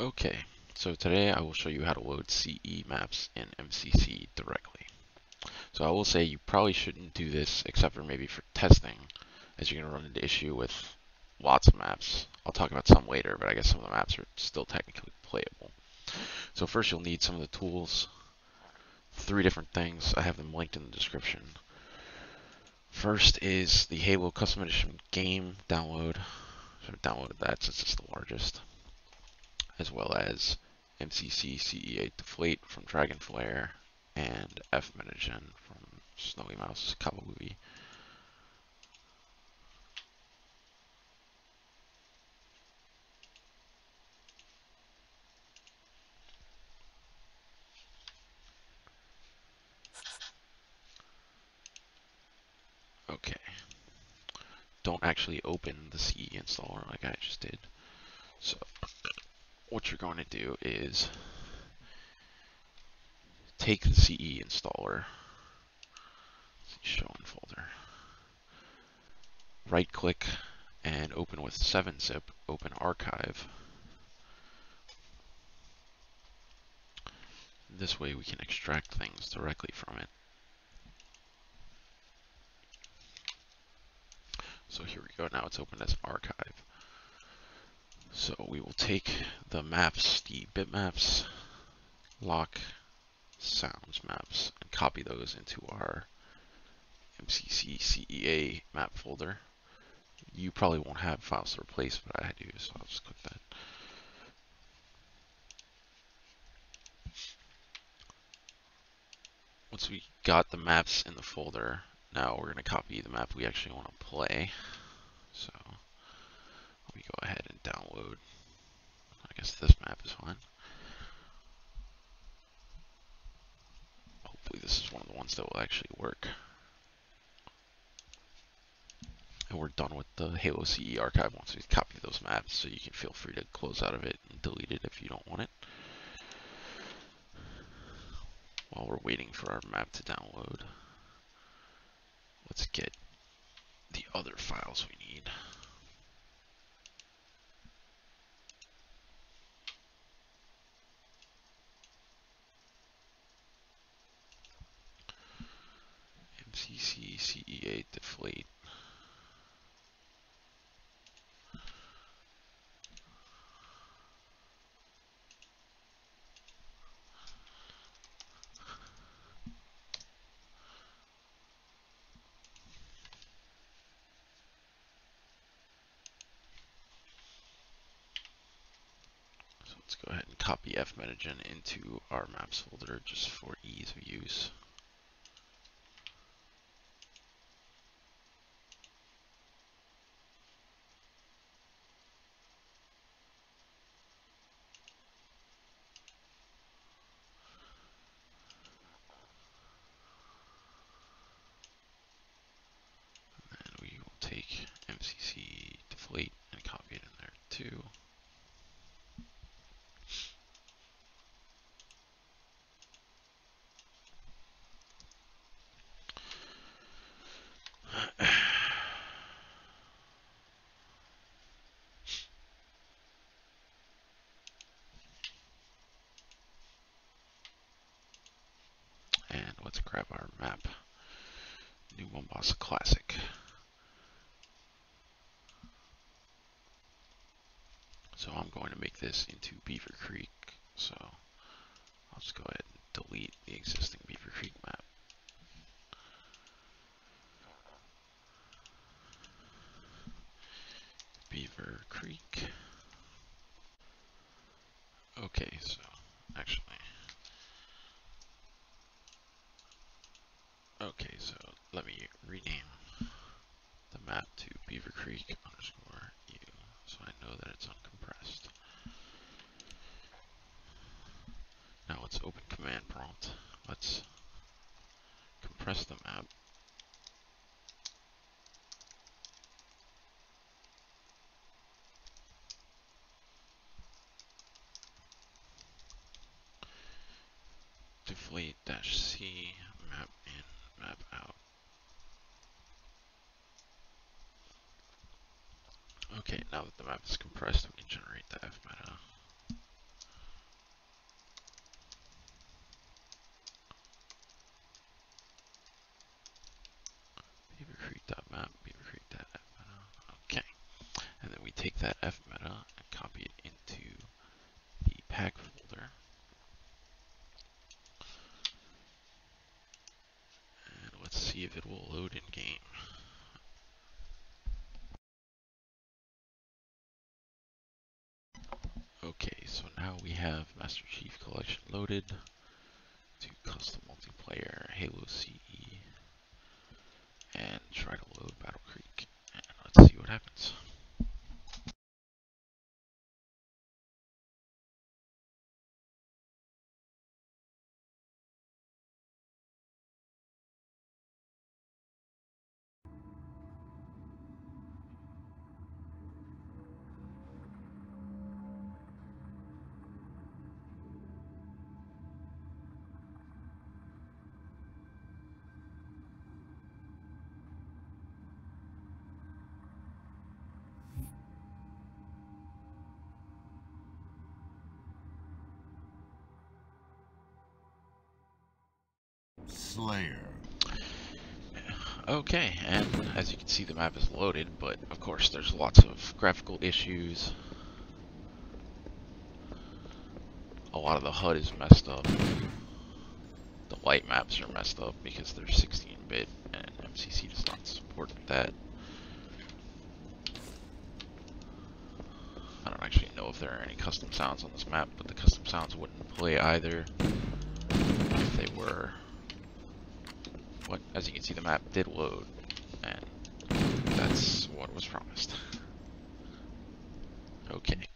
Okay, so today I will show you how to load CE maps in MCC directly. So I will say you probably shouldn't do this except for maybe for testing, as you're going to run into issue with lots of maps. I'll talk about some later, but I guess some of the maps are still technically playable. So first you'll need some of the tools, three different things. I have them linked in the description. First is the Halo Custom Edition game download. So I've downloaded that since it's the largest as well as MCC CEA Deflate from Dragonflare and fmeta-gen from Snowy Mouse Kawaii. Okay. Don't actually open the CE installer like I just did. So what you're going to do is take the CE installer, show in folder, right click and open with 7-zip, open archive. This way we can extract things directly from it. So here we go, now it's open as archive. So we will take the maps, the bitmaps, loc, sounds maps, and copy those into our MCC CEA map folder. You probably won't have files to replace, but I do, so I'll just click that. Once we got the maps in the folder, now we're going to copy the map we actually want to play. So we go ahead and download. I guess this map is fine. Hopefully this is one of the that will actually work. And we're done with the Halo CE archive once we copy those maps, so you can feel free to close out of it and delete it if you don't want it. While we're waiting for our map to download, let's get the other files we need. MCC CEA deflate. So let's go ahead and copy fmeta-gen into our maps folder just for ease of use. take MCC deflate and copy it in there too. and let's grab our map. New Mombasa Classic. So I'm going to make this into Beaver Creek. So I'll just go ahead and delete the existing Beaver Creek map. Beaver Creek. Okay, so actually. Okay, so let me rename the map to Beaver Creek underscore U so I know that it's uncompressed. Now let's open command prompt. Let's compress the map. deflate dash C map Okay, now that the map is compressed, we can generate the F meta. Beavercreek.map, beavercreek.f meta. Okay, and then we take that F meta and copy it into the pack folder. And let's see if it will load in game. Master Chief Collection loaded to custom multiplayer Halo CE and try to load Battle Creek and let's see what happens. Slayer. Okay, and as you can see the map is loaded, but of course there's lots of graphical issues. A lot of the HUD is messed up. The light maps are messed up because they're 16-bit and MCC does not support that. I don't actually know if there are any custom sounds on this map, but the custom sounds wouldn't play either if they were what, as you can see, the map did load, and that's what was promised. okay.